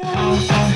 Go.